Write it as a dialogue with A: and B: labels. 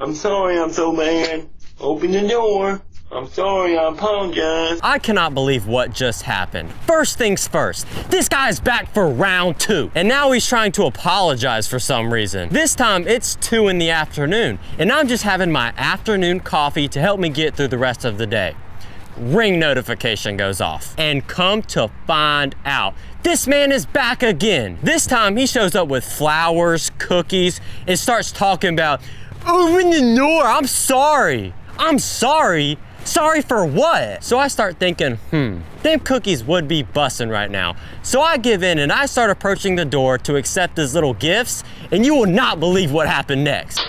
A: I'm sorry I'm so bad. Open the door. I'm sorry, I apologize.
B: I cannot believe what just happened. First things first, this guy's back for round two, and now he's trying to apologize for some reason. This time it's two in the afternoon, and I'm just having my afternoon coffee to help me get through the rest of the day. Ring notification goes off, and come to find out, this man is back again. This time he shows up with flowers, cookies, and starts talking about, open the door, I'm sorry. I'm sorry. Sorry for what? So I start thinking, hmm, them cookies would be busting right now. So I give in and I start approaching the door to accept his little gifts, and you will not believe what happened next.